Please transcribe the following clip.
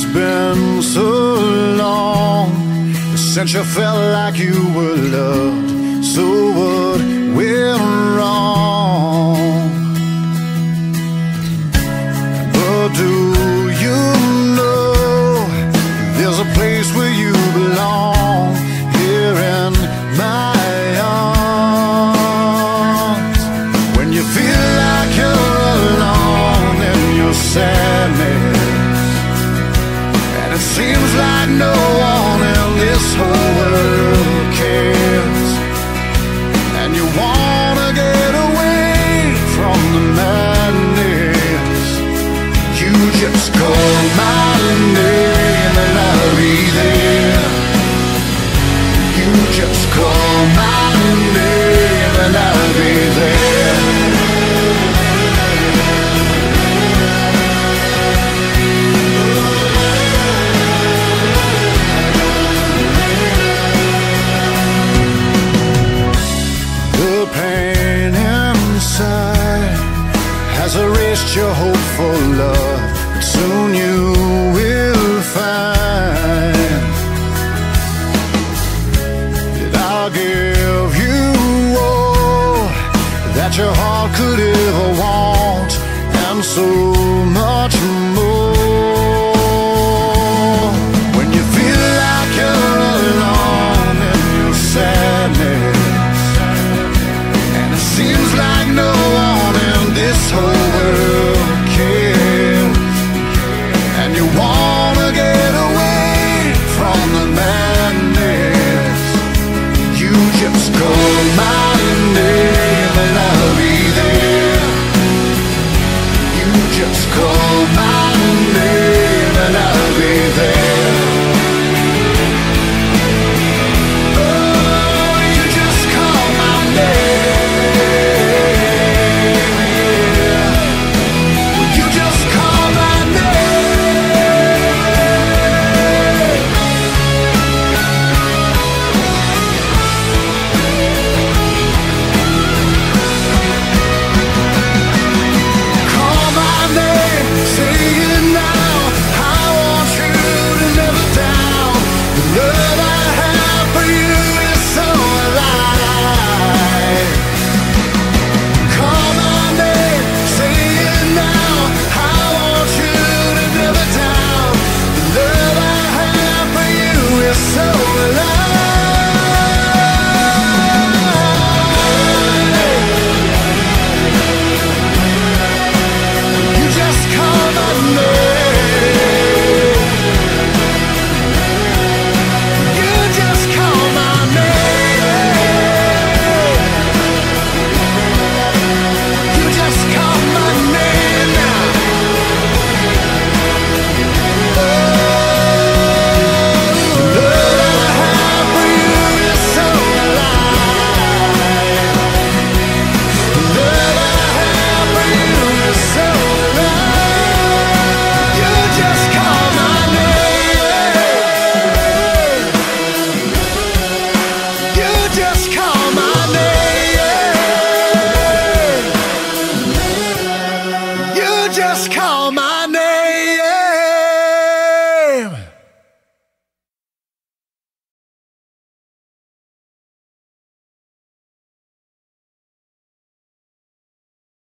It's been so long since you felt like you were loved. So what? Seems like no one in this whole has erased your for love. but Soon you will find that I'll give you all that your heart could ever want. just come